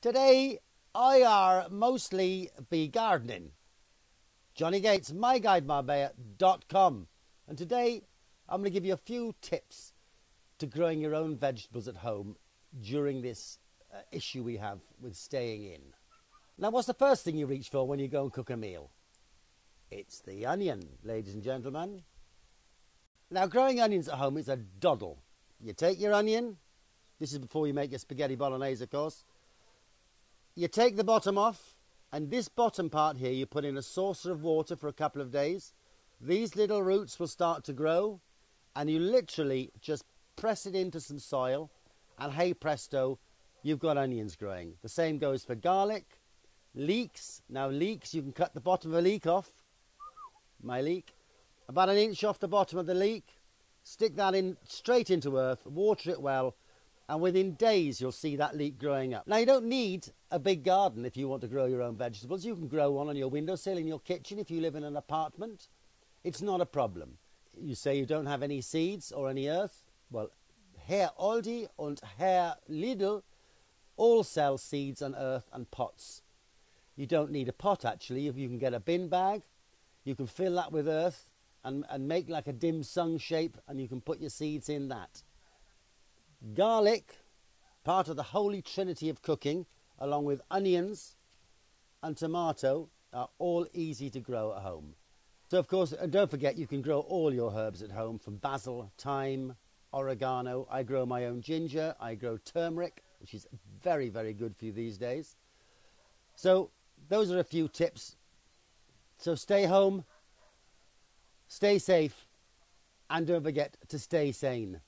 Today I are mostly be gardening. Johnny Gates, myguidemarbella.com. And today I'm going to give you a few tips to growing your own vegetables at home during this uh, issue we have with staying in. Now, what's the first thing you reach for when you go and cook a meal? It's the onion, ladies and gentlemen. Now, growing onions at home is a doddle. You take your onion, this is before you make your spaghetti bolognese, of course. You take the bottom off, and this bottom part here you put in a saucer of water for a couple of days. These little roots will start to grow, and you literally just press it into some soil, and hey presto, you've got onions growing. The same goes for garlic, leeks. Now, leeks, you can cut the bottom of a leek off. My leek. About an inch off the bottom of the leek. Stick that in straight into earth, water it well, and within days you'll see that leek growing up. Now, you don't need a big garden if you want to grow your own vegetables. You can grow one on your windowsill in your kitchen if you live in an apartment. It's not a problem. You say you don't have any seeds or any earth. Well, Herr Aldi and Herr Lidl all sell seeds and earth and pots. You don't need a pot actually. If you can get a bin bag, you can fill that with earth and, and make like a dim sum shape and you can put your seeds in that. Garlic, part of the holy trinity of cooking, along with onions and tomato, are all easy to grow at home. So, of course, don't forget you can grow all your herbs at home from basil, thyme, oregano. I grow my own ginger, I grow turmeric, which is very, very good for you these days. So, those are a few tips. So, stay home, stay safe, and don't forget to stay sane.